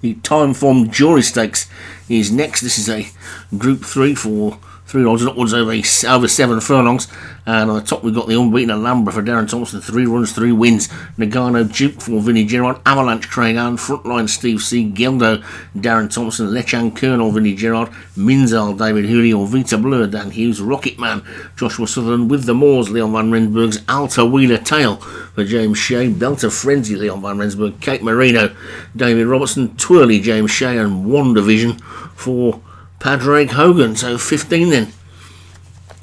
The Timeform Jury Stakes is next. This is a Group 3 for three odds and upwards over, over seven furlongs. And on the top, we've got the unbeaten Alhambra for Darren Thompson, three runs, three wins. Nagano Duke for Vinnie Gerard, Avalanche Craig Allen, Frontline Steve C, Geldo, Darren Thompson, Lechan Colonel Vinnie Gerard, Minzal David Julio, Vita Blur, Dan Hughes, Rocket Man, Joshua Sutherland with the Moors, Leon Van Rensburg's Alta Wheeler Tail for James Shea, Belter Frenzy, Leon Van Rensburg, Kate Marino, David Robertson, Twirly, James Shea, and One Division for Padraig Hogan. So 15 then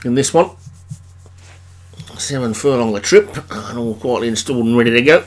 in this one. Seven furlong the trip, and all quietly installed and ready to go.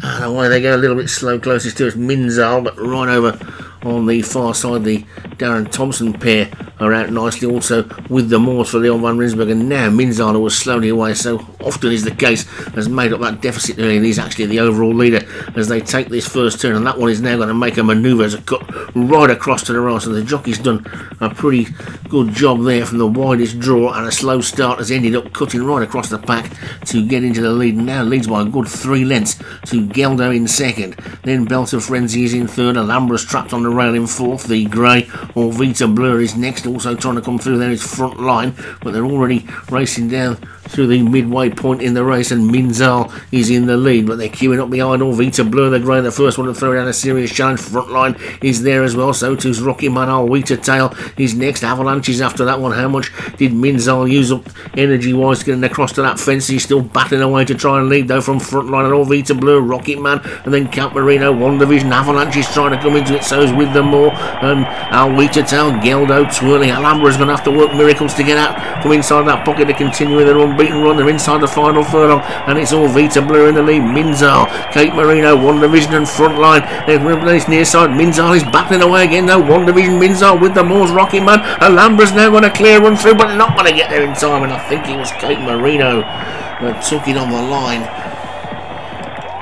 And away they go, a little bit slow, closest to us, Minzal, but right over on the far side, the Darren Thompson pair are out nicely also with the Moors for Leon van Rensburg and now Minzal was slowly away so often is the case has made up that deficit early and he's actually the overall leader as they take this first turn. And that one is now going to make a manoeuvre as a cut right across to the right. So the jockey's done a pretty good job there from the widest draw and a slow start has ended up cutting right across the pack to get into the lead. And now leads by a good three lengths to Geldo in second. Then Belter Frenzy is in third Alhambra's trapped on the rail in fourth. The grey or Vita Blur is next also trying to come through there is front line but they're already racing down through the midway point in the race, and Minzal is in the lead, but they're queuing up behind all Vita Blur, the grey, the first one to throw down a serious challenge. Front line is there as well, so too's Rocket Man, Wheater Tail is next. Avalanche is after that one. How much did Minzal use up energy wise getting across to that fence? He's still battling away to try and lead though from front line, and all Vita Blur, Rocket Man, and then Camp Marino, one division. Avalanche is trying to come into it, so is with them more. And Alwita Tail, Geldo, twirling. is going to have to work miracles to get out from inside that pocket to continue with their unbeaten run. They're inside the final furlong, and it's all Vita Blur in the lead. Minzal, Kate Marino, one division and front line. They're this near side. Minzal is battling away again, though. One division, Minzal with the Moors rocking man. Alhambra's now going to clear run through, but not going to get there in time. And I think it was Kate Marino that took it on the line.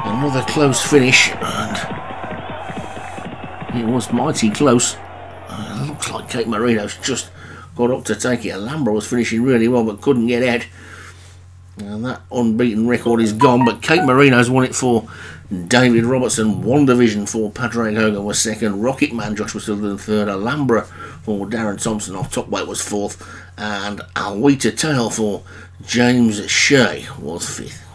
Another close finish, and it was mighty close. Uh, looks like Kate Marino's just got up to take it. Alhambra was finishing really well but couldn't get out. And that unbeaten record is gone, but Kate Marino's won it for David Robertson. One division for Padraig Hogan was second. Rocket Man Josh was third. Alhambra for Darren Thompson off top weight was fourth. And Alwita Tail for James Shea was fifth.